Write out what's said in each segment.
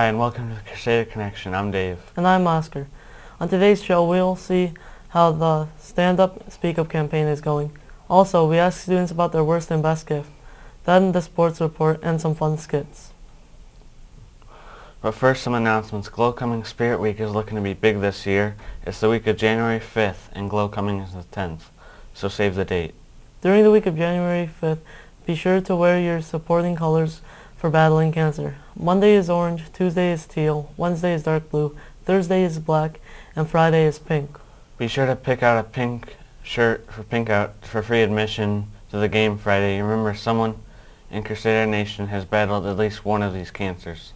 Hi, and welcome to the Crusader Connection. I'm Dave. And I'm Oscar. On today's show, we'll see how the Stand Up, Speak Up campaign is going. Also, we ask students about their worst and best gift, then the sports report, and some fun skits. But first, some announcements. Glow Coming Spirit Week is looking to be big this year. It's the week of January 5th, and Glow Coming is the 10th, so save the date. During the week of January 5th, be sure to wear your supporting colors for battling cancer. Monday is orange, Tuesday is teal, Wednesday is dark blue, Thursday is black, and Friday is pink. Be sure to pick out a pink shirt for pink out for free admission to the game Friday. Remember, someone in Crusader Nation has battled at least one of these cancers.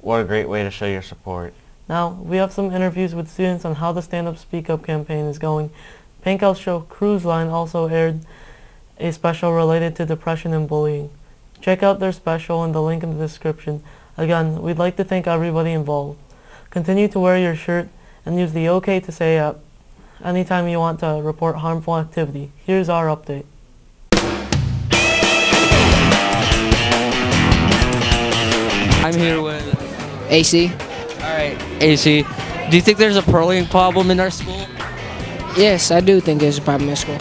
What a great way to show your support. Now, we have some interviews with students on how the Stand Up Speak Up campaign is going. Pink Out Show Creuse Line also aired a special related to depression and bullying. Check out their special in the link in the description. Again, we'd like to thank everybody involved. Continue to wear your shirt and use the OK to Say app anytime you want to report harmful activity. Here's our update. I'm here with AC? Alright, AC. Do you think there's a bullying problem in our school? Yes, I do think there's a problem in school.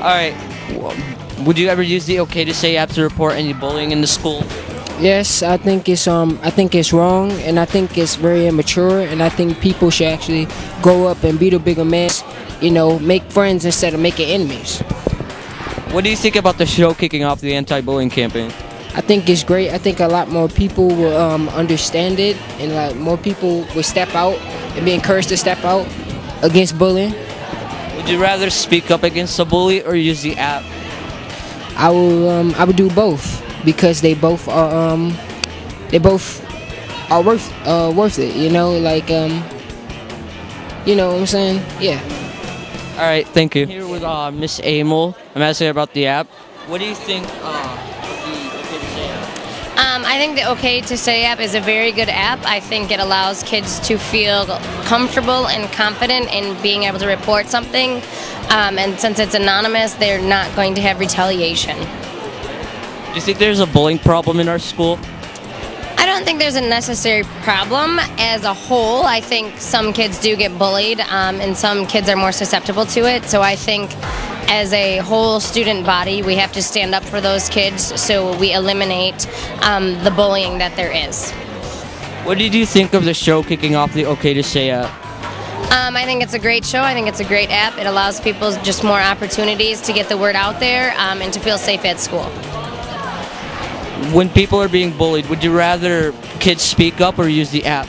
Alright. Would you ever use the okay to say app to report any bullying in the school? Yes, I think it's um I think it's wrong and I think it's very immature and I think people should actually grow up and be the bigger man, you know, make friends instead of making enemies. What do you think about the show kicking off the anti-bullying campaign? I think it's great. I think a lot more people will um, understand it and like more people will step out and be encouraged to step out against bullying. Would you rather speak up against a bully or use the app? I will um, I would do both because they both are um they both are worth uh worth it, you know, like um you know what I'm saying? Yeah. All right, thank you. Here with uh, Miss Amel. I'm asking about the app. What do you think uh, the okay to say app? Um, I think the OK to Say app is a very good app. I think it allows kids to feel comfortable and confident in being able to report something. Um, and since it's anonymous, they're not going to have retaliation. Do you think there's a bullying problem in our school? I don't think there's a necessary problem as a whole. I think some kids do get bullied, um, and some kids are more susceptible to it. So I think as a whole student body, we have to stand up for those kids so we eliminate um, the bullying that there is. What did you think of the show kicking off the okay to say app? Um, I think it's a great show. I think it's a great app. It allows people just more opportunities to get the word out there um, and to feel safe at school. When people are being bullied, would you rather kids speak up or use the app?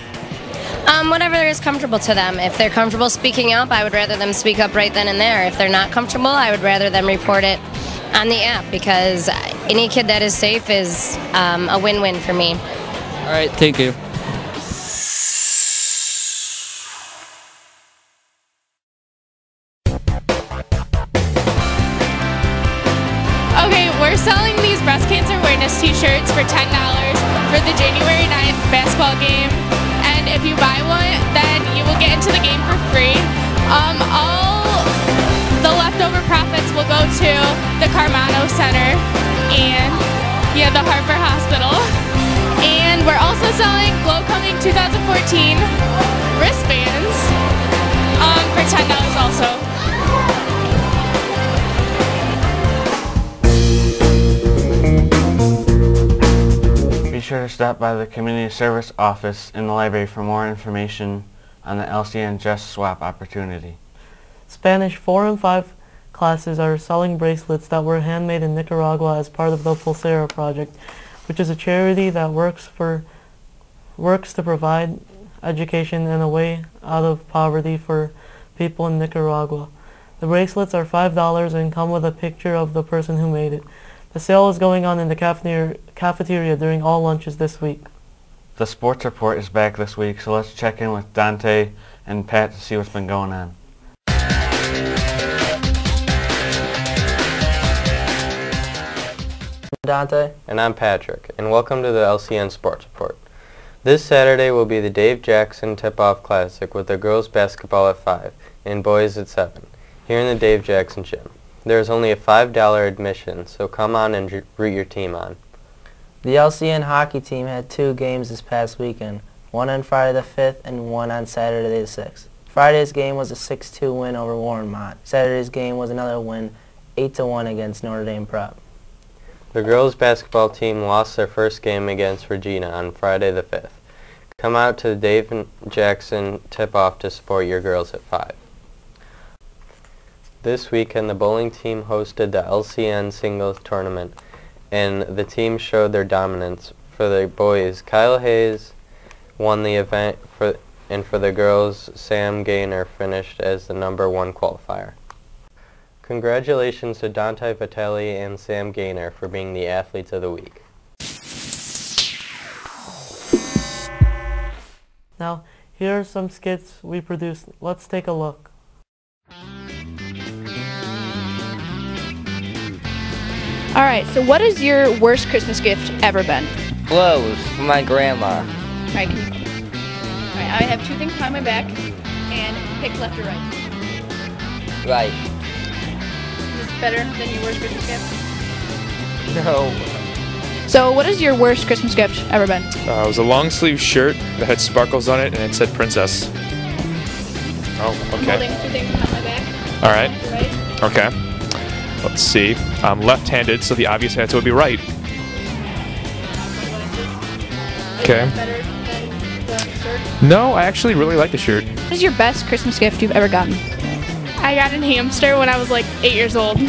Um, whatever is comfortable to them. If they're comfortable speaking up, I would rather them speak up right then and there. If they're not comfortable, I would rather them report it on the app because any kid that is safe is um, a win-win for me. All right, thank you. Breast cancer awareness t-shirts for $10 for the January 9th basketball game. And if you buy one, then you will get into the game for free. Um, all the leftover profits will go to the Karmanos Center and yeah, the Harper Hospital. And we're also selling Glow Coming 2014 wristbands um, for $10 also. Sure to stop by the Community Service Office in the library for more information on the LCN Just Swap opportunity. Spanish 4 and 5 classes are selling bracelets that were handmade in Nicaragua as part of the Pulsera project, which is a charity that works for works to provide education and a way out of poverty for people in Nicaragua. The bracelets are $5 and come with a picture of the person who made it. The sale is going on in the cafeteria, cafeteria during all lunches this week. The sports report is back this week, so let's check in with Dante and Pat to see what's been going on. Dante. And I'm Patrick, and welcome to the LCN Sports Report. This Saturday will be the Dave Jackson Tip-Off Classic with the girls basketball at 5 and boys at 7, here in the Dave Jackson Gym. There is only a $5 admission, so come on and root your team on. The LCN hockey team had two games this past weekend, one on Friday the 5th and one on Saturday the 6th. Friday's game was a 6-2 win over Warren Mott. Saturday's game was another win, 8-1 against Notre Dame Prep. The girls basketball team lost their first game against Regina on Friday the 5th. Come out to the Dave Jackson tip-off to support your girls at 5. This weekend the bowling team hosted the LCN singles tournament and the team showed their dominance. For the boys, Kyle Hayes won the event for and for the girls, Sam Gaynor finished as the number one qualifier. Congratulations to Dante Vitelli and Sam Gaynor for being the athletes of the week. Now, here are some skits we produced. Let's take a look. All right, so what has your worst Christmas gift ever been? Clothes for my grandma. All right, can you, all right, I have two things behind my back, and pick left or right. Right. Is this better than your worst Christmas gift? No. So, what is your worst Christmas gift ever been? Uh, it was a long sleeve shirt that had sparkles on it and it said princess. Oh, I'm okay. holding two things behind my back. All right. Left or right. Okay. Let's see. I'm left-handed, so the obvious answer would be right. Okay. that better than the shirt? No, I actually really like the shirt. What is your best Christmas gift you've ever gotten? I got a hamster when I was like eight years old. So,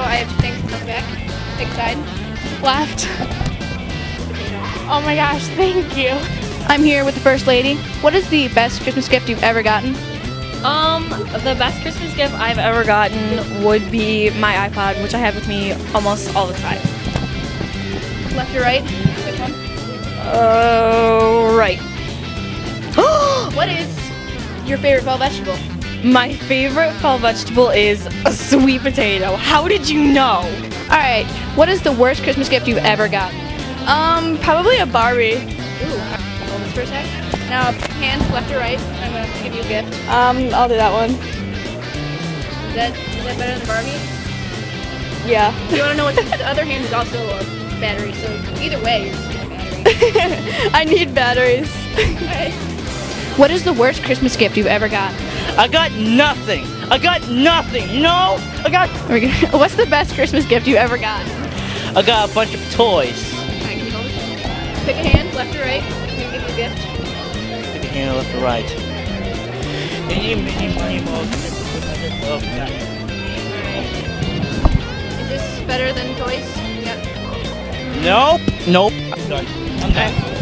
I have to things behind my back. Pick side. Left. Oh my gosh, thank you. I'm here with the First Lady. What is the best Christmas gift you've ever gotten? Um, the best Christmas gift I've ever gotten would be my iPod, which I have with me almost all the time. Left or right? Which one? Oh, right. what is your favorite fall vegetable? My favorite fall vegetable is a sweet potato. How did you know? All right. What is the worst Christmas gift you've ever gotten? Um, probably a Barbie. Ooh. Hold this for a sec. Now, hands left or right. I'm gonna give you a gift. Um, I'll do that one. Is that is that better than the Barbie? Yeah. You want to know what the other hand is also a battery. So either way, you're just getting a battery. I need batteries. Alright. What is the worst Christmas gift you've ever got? I got nothing. I got nothing. No, I got. What's the best Christmas gift you ever got? I got a bunch of toys. Alright, can you hold this? Pick a hand, left or right. I'm gonna give you a gift. Hand left or right. Is this better than toys? Yep. Nope. Nope. I'm done. I'm done.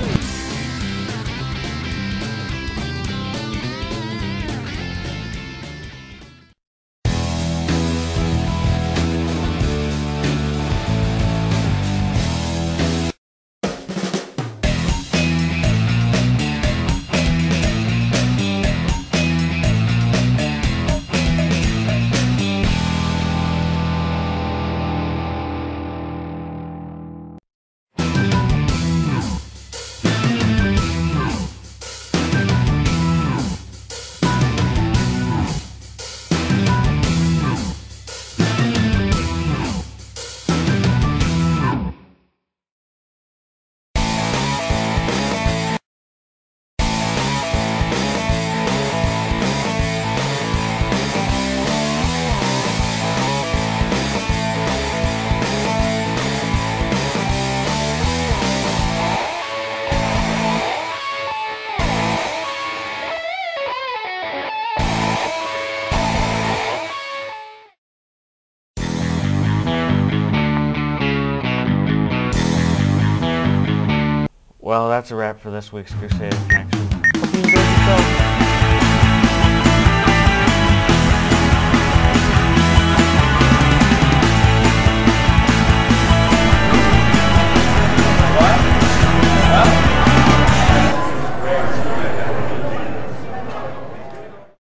Well, that's a wrap for this week's Crusader Connection.